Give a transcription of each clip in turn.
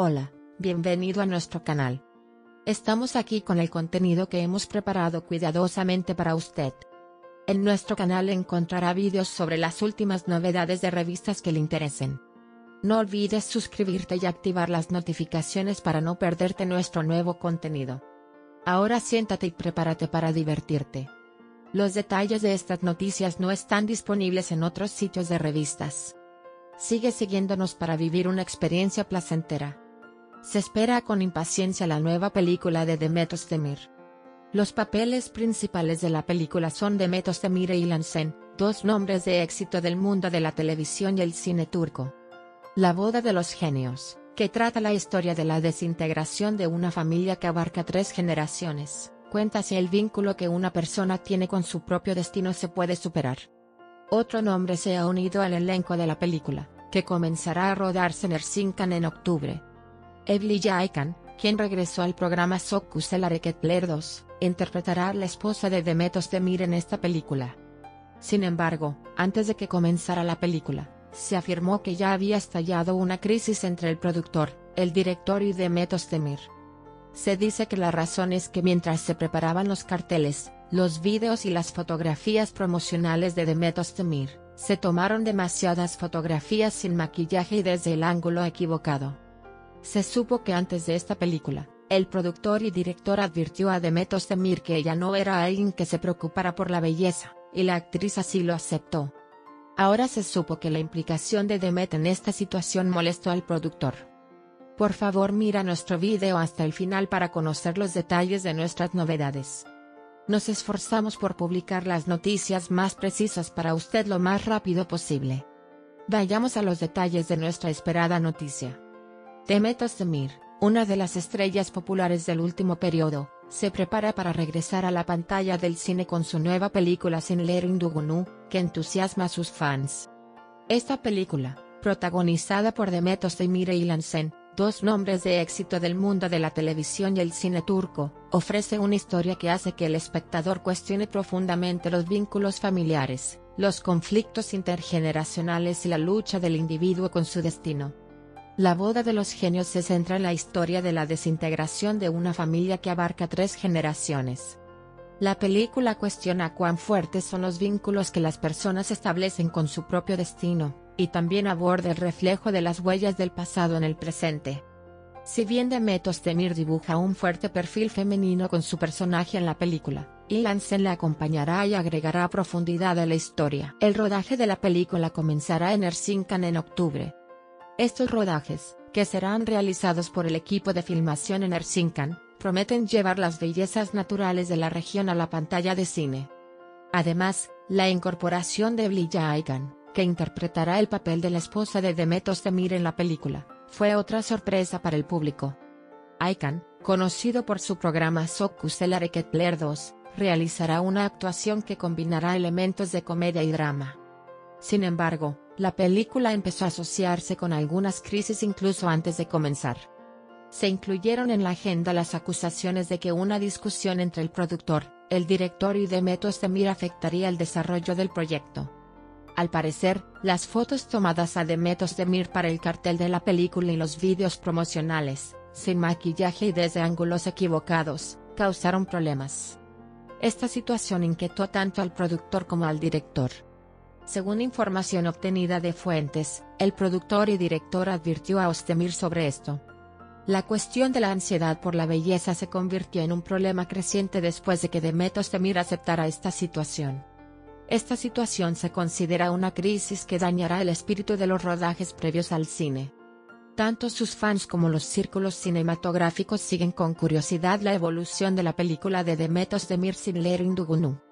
Hola, bienvenido a nuestro canal. Estamos aquí con el contenido que hemos preparado cuidadosamente para usted. En nuestro canal encontrará vídeos sobre las últimas novedades de revistas que le interesen. No olvides suscribirte y activar las notificaciones para no perderte nuestro nuevo contenido. Ahora siéntate y prepárate para divertirte. Los detalles de estas noticias no están disponibles en otros sitios de revistas. Sigue siguiéndonos para vivir una experiencia placentera. Se espera con impaciencia la nueva película de Demet Özdemir. Los papeles principales de la película son Demet Özdemir e Ilan Sen, dos nombres de éxito del mundo de la televisión y el cine turco. La boda de los genios, que trata la historia de la desintegración de una familia que abarca tres generaciones, cuenta si el vínculo que una persona tiene con su propio destino se puede superar. Otro nombre se ha unido al elenco de la película, que comenzará a rodarse en Erzincan en octubre, Evli Jaikan, quien regresó al programa Sokus el 2, interpretará a la esposa de Demet Özdemir en esta película. Sin embargo, antes de que comenzara la película, se afirmó que ya había estallado una crisis entre el productor, el director y Demet Özdemir. Se dice que la razón es que mientras se preparaban los carteles, los vídeos y las fotografías promocionales de Demet Özdemir, se tomaron demasiadas fotografías sin maquillaje y desde el ángulo equivocado. Se supo que antes de esta película, el productor y director advirtió a Demet Özdemir que ella no era alguien que se preocupara por la belleza, y la actriz así lo aceptó. Ahora se supo que la implicación de Demet en esta situación molestó al productor. Por favor mira nuestro video hasta el final para conocer los detalles de nuestras novedades. Nos esforzamos por publicar las noticias más precisas para usted lo más rápido posible. Vayamos a los detalles de nuestra esperada noticia. Demet Özdemir, una de las estrellas populares del último periodo, se prepara para regresar a la pantalla del cine con su nueva película Sinlerin Dugunu, que entusiasma a sus fans. Esta película, protagonizada por Demet Özdemir e Ilan Sen, dos nombres de éxito del mundo de la televisión y el cine turco, ofrece una historia que hace que el espectador cuestione profundamente los vínculos familiares, los conflictos intergeneracionales y la lucha del individuo con su destino. La boda de los genios se centra en la historia de la desintegración de una familia que abarca tres generaciones. La película cuestiona cuán fuertes son los vínculos que las personas establecen con su propio destino, y también aborda el reflejo de las huellas del pasado en el presente. Si bien Demet Özdemir dibuja un fuerte perfil femenino con su personaje en la película, Ilan Sen le acompañará y agregará profundidad a la historia. El rodaje de la película comenzará en Erzincan en octubre, estos rodajes, que serán realizados por el equipo de filmación en Erzincan, prometen llevar las bellezas naturales de la región a la pantalla de cine. Además, la incorporación de Blija Aykan, que interpretará el papel de la esposa de Demet Özdemir en la película, fue otra sorpresa para el público. Aykan, conocido por su programa Sokus el Hareketler 2, realizará una actuación que combinará elementos de comedia y drama. Sin embargo, la película empezó a asociarse con algunas crisis incluso antes de comenzar. Se incluyeron en la agenda las acusaciones de que una discusión entre el productor, el director y Demet Özdemir afectaría el desarrollo del proyecto. Al parecer, las fotos tomadas a Demet Özdemir para el cartel de la película y los vídeos promocionales, sin maquillaje y desde ángulos equivocados, causaron problemas. Esta situación inquietó tanto al productor como al director. Según información obtenida de fuentes, el productor y director advirtió a Ostemir sobre esto. La cuestión de la ansiedad por la belleza se convirtió en un problema creciente después de que Demet Ostemir aceptara esta situación. Esta situación se considera una crisis que dañará el espíritu de los rodajes previos al cine. Tanto sus fans como los círculos cinematográficos siguen con curiosidad la evolución de la película de Demet Özdemir Sinlerin Dugunu.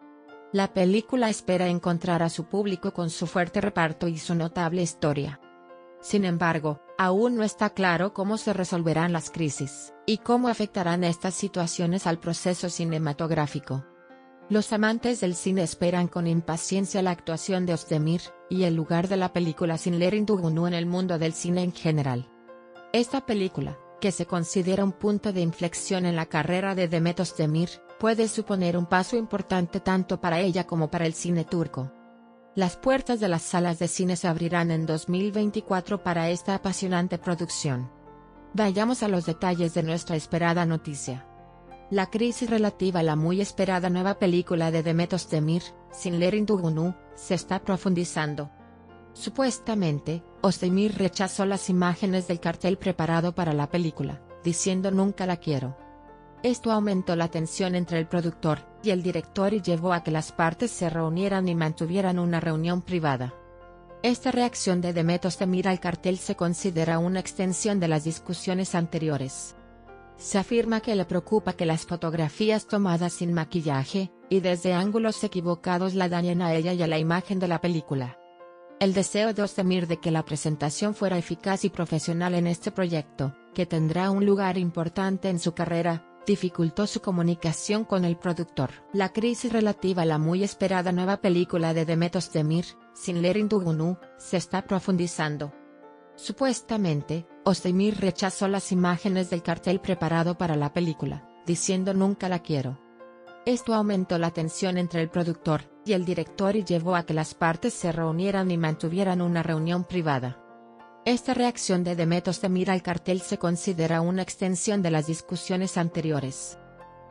La película espera encontrar a su público con su fuerte reparto y su notable historia. Sin embargo, aún no está claro cómo se resolverán las crisis, y cómo afectarán estas situaciones al proceso cinematográfico. Los amantes del cine esperan con impaciencia la actuación de Ostemir, y el lugar de la película Sin Dugunu en el mundo del cine en general. Esta película, que se considera un punto de inflexión en la carrera de Demet Özdemir, puede suponer un paso importante tanto para ella como para el cine turco. Las puertas de las salas de cine se abrirán en 2024 para esta apasionante producción. Vayamos a los detalles de nuestra esperada noticia. La crisis relativa a la muy esperada nueva película de Demet Özdemir, Sinlerin Dugunu, se está profundizando. Supuestamente, Özdemir rechazó las imágenes del cartel preparado para la película, diciendo nunca la quiero. Esto aumentó la tensión entre el productor y el director y llevó a que las partes se reunieran y mantuvieran una reunión privada. Esta reacción de Demet Özdemir al cartel se considera una extensión de las discusiones anteriores. Se afirma que le preocupa que las fotografías tomadas sin maquillaje, y desde ángulos equivocados la dañen a ella y a la imagen de la película. El deseo de Özdemir de que la presentación fuera eficaz y profesional en este proyecto, que tendrá un lugar importante en su carrera, dificultó su comunicación con el productor. La crisis relativa a la muy esperada nueva película de Demet Özdemir, Sinlerin Dugunu, se está profundizando. Supuestamente, Özdemir rechazó las imágenes del cartel preparado para la película, diciendo nunca la quiero. Esto aumentó la tensión entre el productor y el director y llevó a que las partes se reunieran y mantuvieran una reunión privada. Esta reacción de Demet Özdemir al cartel se considera una extensión de las discusiones anteriores.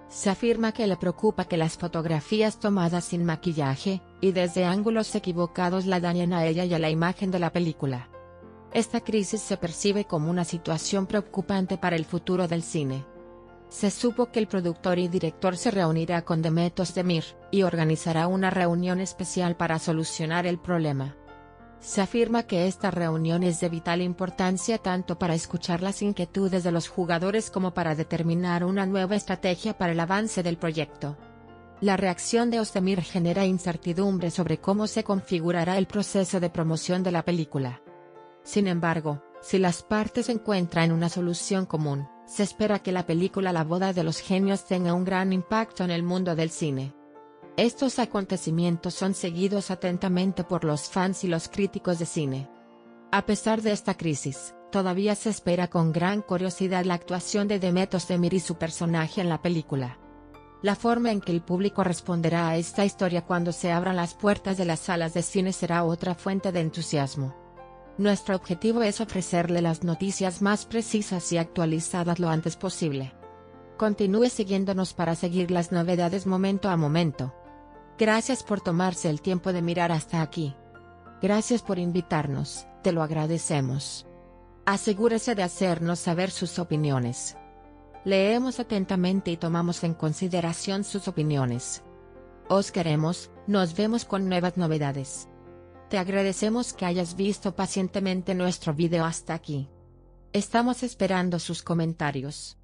Se afirma que le preocupa que las fotografías tomadas sin maquillaje, y desde ángulos equivocados la dañen a ella y a la imagen de la película. Esta crisis se percibe como una situación preocupante para el futuro del cine. Se supo que el productor y director se reunirá con Demet Özdemir, y organizará una reunión especial para solucionar el problema. Se afirma que esta reunión es de vital importancia tanto para escuchar las inquietudes de los jugadores como para determinar una nueva estrategia para el avance del proyecto. La reacción de Özdemir genera incertidumbre sobre cómo se configurará el proceso de promoción de la película. Sin embargo, si las partes encuentran una solución común, se espera que la película La boda de los genios tenga un gran impacto en el mundo del cine. Estos acontecimientos son seguidos atentamente por los fans y los críticos de cine. A pesar de esta crisis, todavía se espera con gran curiosidad la actuación de Demet Özdemir y su personaje en la película. La forma en que el público responderá a esta historia cuando se abran las puertas de las salas de cine será otra fuente de entusiasmo. Nuestro objetivo es ofrecerle las noticias más precisas y actualizadas lo antes posible. Continúe siguiéndonos para seguir las novedades momento a momento. Gracias por tomarse el tiempo de mirar hasta aquí. Gracias por invitarnos, te lo agradecemos. Asegúrese de hacernos saber sus opiniones. Leemos atentamente y tomamos en consideración sus opiniones. Os queremos, nos vemos con nuevas novedades. Te agradecemos que hayas visto pacientemente nuestro video hasta aquí. Estamos esperando sus comentarios.